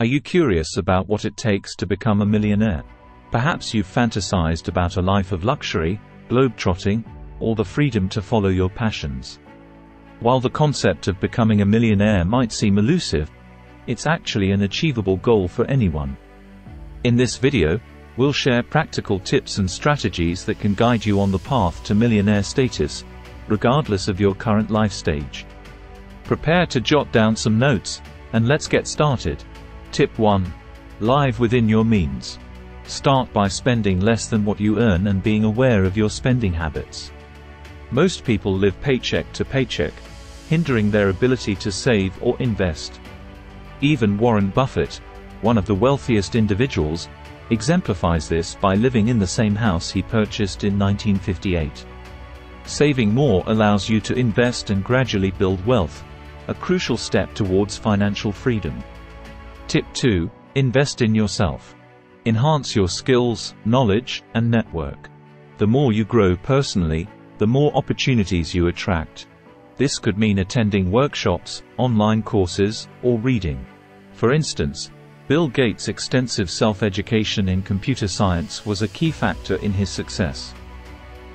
Are you curious about what it takes to become a millionaire? Perhaps you've fantasized about a life of luxury, globetrotting, or the freedom to follow your passions. While the concept of becoming a millionaire might seem elusive, it's actually an achievable goal for anyone. In this video, we'll share practical tips and strategies that can guide you on the path to millionaire status, regardless of your current life stage. Prepare to jot down some notes, and let's get started. Tip 1. Live within your means. Start by spending less than what you earn and being aware of your spending habits. Most people live paycheck to paycheck, hindering their ability to save or invest. Even Warren Buffett, one of the wealthiest individuals, exemplifies this by living in the same house he purchased in 1958. Saving more allows you to invest and gradually build wealth, a crucial step towards financial freedom. Tip 2. Invest in yourself. Enhance your skills, knowledge, and network. The more you grow personally, the more opportunities you attract. This could mean attending workshops, online courses, or reading. For instance, Bill Gates' extensive self-education in computer science was a key factor in his success.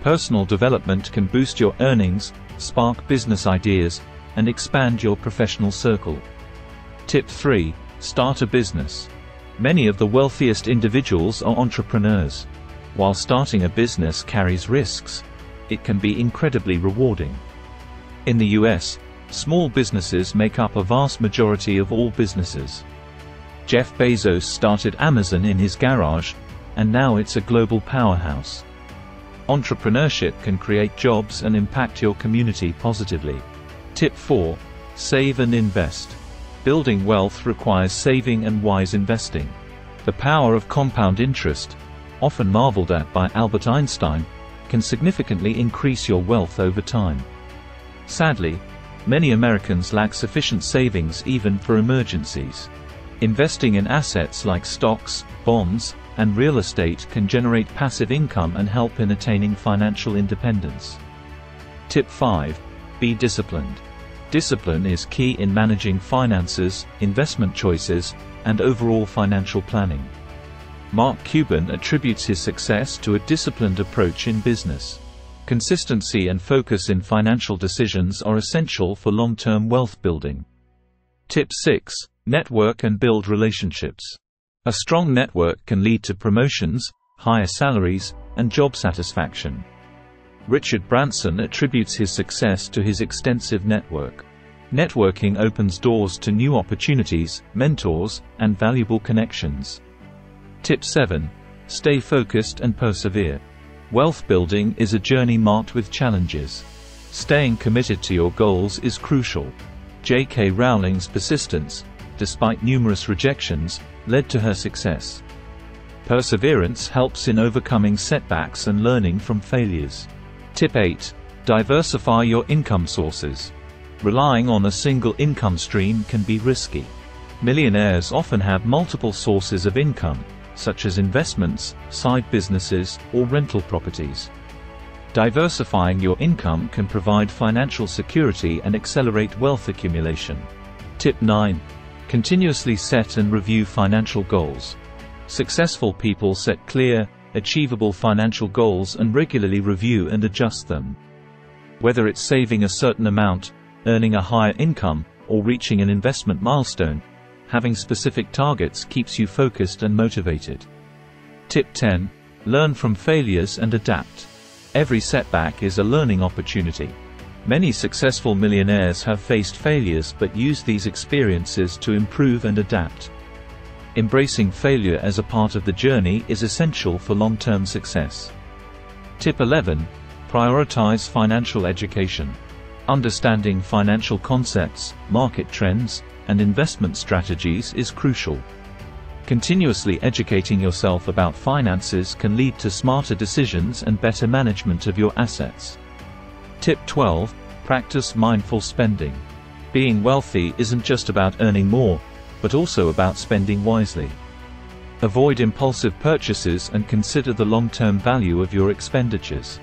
Personal development can boost your earnings, spark business ideas, and expand your professional circle. Tip 3. Start a business. Many of the wealthiest individuals are entrepreneurs. While starting a business carries risks, it can be incredibly rewarding. In the US, small businesses make up a vast majority of all businesses. Jeff Bezos started Amazon in his garage, and now it's a global powerhouse. Entrepreneurship can create jobs and impact your community positively. Tip 4. Save and invest. Building wealth requires saving and wise investing. The power of compound interest, often marveled at by Albert Einstein, can significantly increase your wealth over time. Sadly, many Americans lack sufficient savings even for emergencies. Investing in assets like stocks, bonds, and real estate can generate passive income and help in attaining financial independence. Tip 5. Be disciplined. Discipline is key in managing finances, investment choices, and overall financial planning. Mark Cuban attributes his success to a disciplined approach in business. Consistency and focus in financial decisions are essential for long-term wealth building. Tip 6. Network and build relationships. A strong network can lead to promotions, higher salaries, and job satisfaction. Richard Branson attributes his success to his extensive network. Networking opens doors to new opportunities, mentors, and valuable connections. Tip 7. Stay focused and persevere. Wealth building is a journey marked with challenges. Staying committed to your goals is crucial. J.K. Rowling's persistence, despite numerous rejections, led to her success. Perseverance helps in overcoming setbacks and learning from failures. Tip 8. Diversify your income sources. Relying on a single income stream can be risky. Millionaires often have multiple sources of income, such as investments, side businesses, or rental properties. Diversifying your income can provide financial security and accelerate wealth accumulation. Tip 9. Continuously set and review financial goals. Successful people set clear, achievable financial goals and regularly review and adjust them. Whether it's saving a certain amount, earning a higher income, or reaching an investment milestone, Having specific targets keeps you focused and motivated. Tip 10. Learn from failures and adapt. Every setback is a learning opportunity. Many successful millionaires have faced failures but use these experiences to improve and adapt. Embracing failure as a part of the journey is essential for long-term success. Tip 11. Prioritize financial education. Understanding financial concepts, market trends, and investment strategies is crucial. Continuously educating yourself about finances can lead to smarter decisions and better management of your assets. Tip 12. Practice mindful spending. Being wealthy isn't just about earning more, but also about spending wisely. Avoid impulsive purchases and consider the long-term value of your expenditures.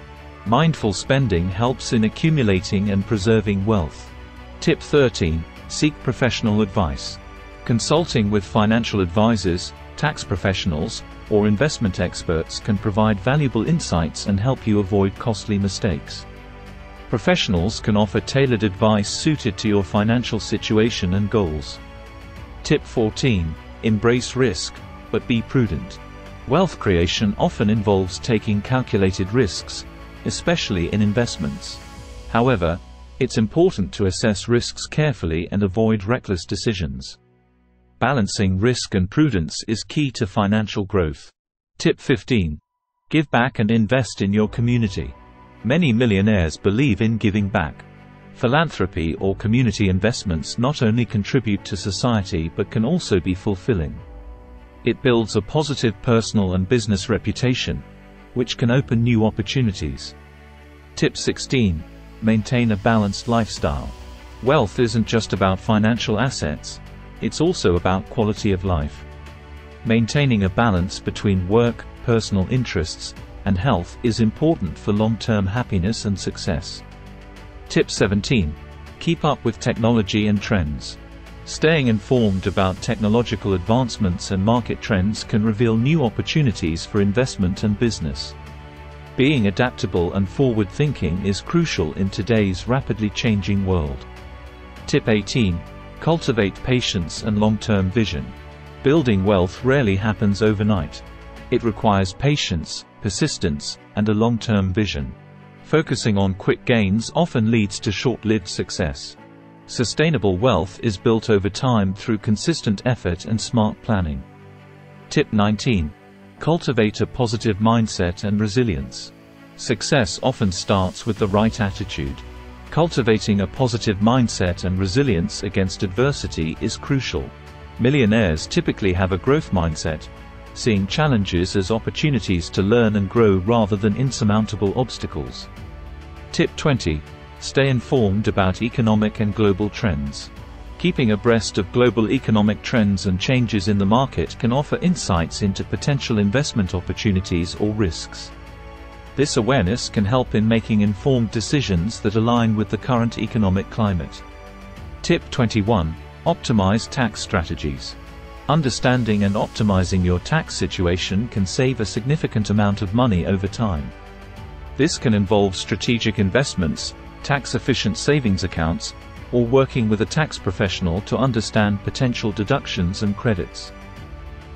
Mindful spending helps in accumulating and preserving wealth. Tip 13. Seek professional advice. Consulting with financial advisors, tax professionals, or investment experts can provide valuable insights and help you avoid costly mistakes. Professionals can offer tailored advice suited to your financial situation and goals. Tip 14. Embrace risk, but be prudent. Wealth creation often involves taking calculated risks, especially in investments. However, it's important to assess risks carefully and avoid reckless decisions. Balancing risk and prudence is key to financial growth. Tip 15. Give back and invest in your community. Many millionaires believe in giving back. Philanthropy or community investments not only contribute to society but can also be fulfilling. It builds a positive personal and business reputation, which can open new opportunities. Tip 16. Maintain a balanced lifestyle. Wealth isn't just about financial assets, it's also about quality of life. Maintaining a balance between work, personal interests, and health is important for long-term happiness and success. Tip 17. Keep up with technology and trends. Staying informed about technological advancements and market trends can reveal new opportunities for investment and business. Being adaptable and forward-thinking is crucial in today's rapidly changing world. Tip 18. Cultivate patience and long-term vision. Building wealth rarely happens overnight. It requires patience, persistence, and a long-term vision. Focusing on quick gains often leads to short-lived success. Sustainable wealth is built over time through consistent effort and smart planning. Tip 19. Cultivate a positive mindset and resilience. Success often starts with the right attitude. Cultivating a positive mindset and resilience against adversity is crucial. Millionaires typically have a growth mindset, seeing challenges as opportunities to learn and grow rather than insurmountable obstacles. Tip 20. Stay informed about economic and global trends. Keeping abreast of global economic trends and changes in the market can offer insights into potential investment opportunities or risks. This awareness can help in making informed decisions that align with the current economic climate. Tip 21. Optimize tax strategies. Understanding and optimizing your tax situation can save a significant amount of money over time. This can involve strategic investments, tax-efficient savings accounts, or working with a tax professional to understand potential deductions and credits.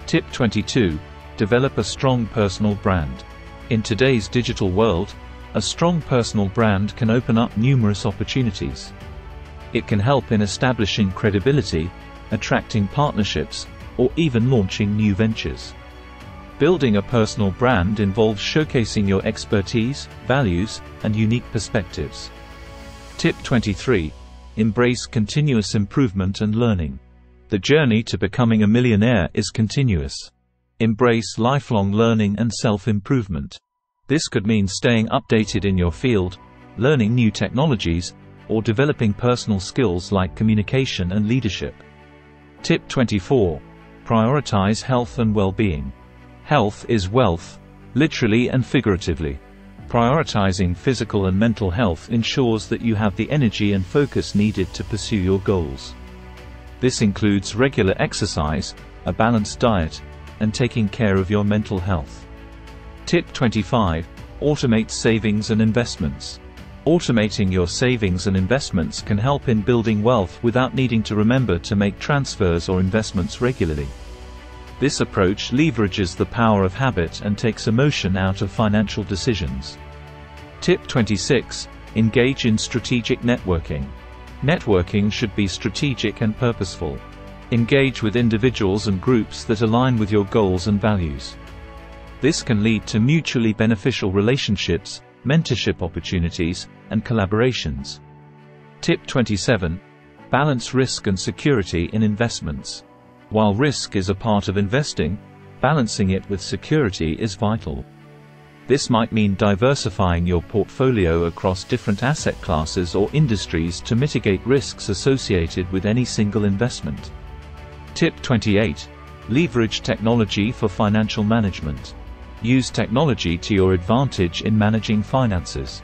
Tip 22. Develop a strong personal brand. In today's digital world, a strong personal brand can open up numerous opportunities. It can help in establishing credibility, attracting partnerships, or even launching new ventures. Building a personal brand involves showcasing your expertise, values, and unique perspectives. Tip 23. Embrace continuous improvement and learning. The journey to becoming a millionaire is continuous. Embrace lifelong learning and self-improvement. This could mean staying updated in your field, learning new technologies, or developing personal skills like communication and leadership. Tip 24. Prioritize health and well-being. Health is wealth, literally and figuratively. Prioritizing physical and mental health ensures that you have the energy and focus needed to pursue your goals. This includes regular exercise, a balanced diet, and taking care of your mental health. Tip 25. Automate savings and investments. Automating your savings and investments can help in building wealth without needing to remember to make transfers or investments regularly. This approach leverages the power of habit and takes emotion out of financial decisions. Tip 26. Engage in strategic networking. Networking should be strategic and purposeful. Engage with individuals and groups that align with your goals and values. This can lead to mutually beneficial relationships, mentorship opportunities, and collaborations. Tip 27. Balance risk and security in investments. While risk is a part of investing, balancing it with security is vital. This might mean diversifying your portfolio across different asset classes or industries to mitigate risks associated with any single investment. Tip 28. Leverage technology for financial management. Use technology to your advantage in managing finances.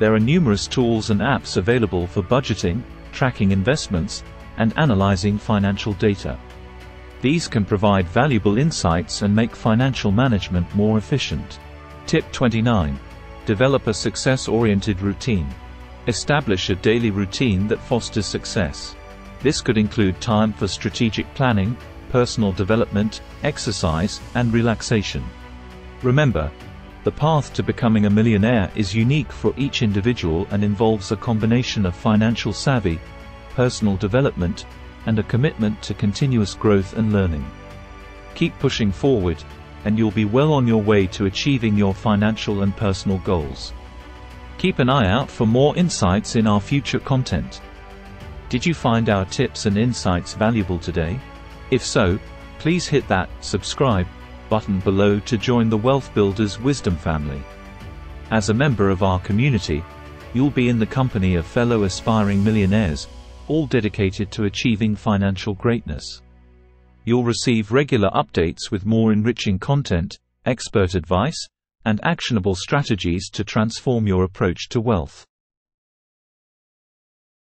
There are numerous tools and apps available for budgeting, tracking investments, and analyzing financial data. These can provide valuable insights and make financial management more efficient. Tip 29. Develop a success-oriented routine. Establish a daily routine that fosters success. This could include time for strategic planning, personal development, exercise, and relaxation. Remember, the path to becoming a millionaire is unique for each individual and involves a combination of financial savvy, personal development, and a commitment to continuous growth and learning. Keep pushing forward, and you'll be well on your way to achieving your financial and personal goals. Keep an eye out for more insights in our future content. Did you find our tips and insights valuable today? If so, please hit that subscribe button below to join the Wealth Builders Wisdom family. As a member of our community, you'll be in the company of fellow aspiring millionaires, all dedicated to achieving financial greatness. You'll receive regular updates with more enriching content, expert advice, and actionable strategies to transform your approach to wealth.